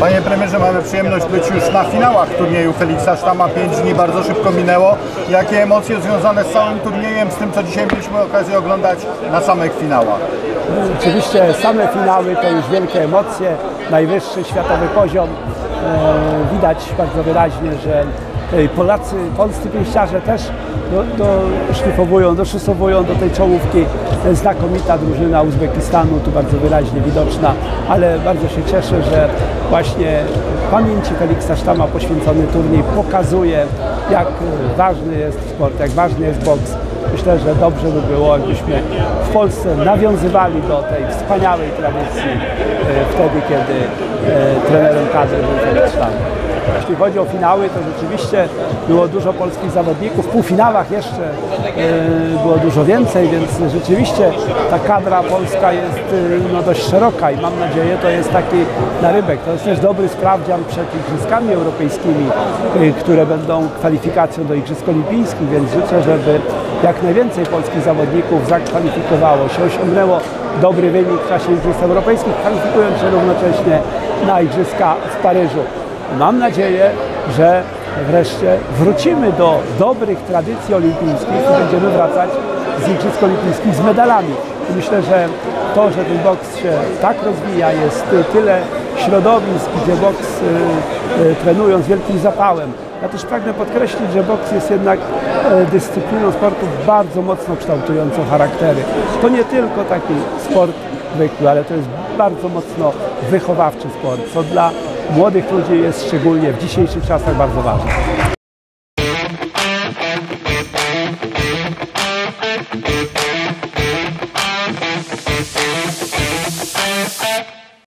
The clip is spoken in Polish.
Panie premierze, mamy przyjemność być już na finałach turnieju Feliksa Sztama. Pięć dni bardzo szybko minęło. Jakie emocje związane z całym turniejem, z tym co dzisiaj mieliśmy okazję oglądać na samych finałach? Oczywiście same finały to już wielkie emocje, najwyższy światowy poziom. E, widać bardzo wyraźnie, że Polacy, polscy pięściarze też do, do do tej czołówki. Znakomita drużyna Uzbekistanu, tu bardzo wyraźnie widoczna, ale bardzo się cieszę, że właśnie pamięci Feliksa Sztama poświęcony turniej pokazuje, jak ważny jest sport, jak ważny jest boks. Myślę, że dobrze by było, jakbyśmy w Polsce nawiązywali do tej wspaniałej tradycji e, wtedy, kiedy e, trenerem kadry był Felix Sztam. Jeśli chodzi o finały, to rzeczywiście było dużo polskich zawodników. W półfinałach jeszcze e, było dużo więcej, więc rzeczywiście ta kadra polska jest e, no, dość szeroka i mam nadzieję, to jest taki narybek. To jest też dobry sprawdzian przed Igrzyskami Europejskimi, e, które będą kwalifikacją do Igrzysk Olimpijskich, więc życzę, żeby jak najwięcej polskich zawodników zakwalifikowało się, osiągnęło dobry wynik w czasie Igrzysk Europejskich, kwalifikując się równocześnie na Igrzyska w Paryżu. Mam nadzieję, że wreszcie wrócimy do dobrych tradycji olimpijskich i będziemy wracać z Igrzysk Olimpijskich z medalami. Myślę, że to, że ten boks się tak rozwija, jest tyle środowisk, gdzie boks y, y, trenują z wielkim zapałem. Ja też pragnę podkreślić, że boks jest jednak e, dyscypliną sportu bardzo mocno kształtującą charaktery. To nie tylko taki sport zwykły, ale to jest bardzo mocno wychowawczy sport, co dla młodych ludzi jest szczególnie w dzisiejszych czasach bardzo ważne.